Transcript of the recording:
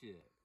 shit.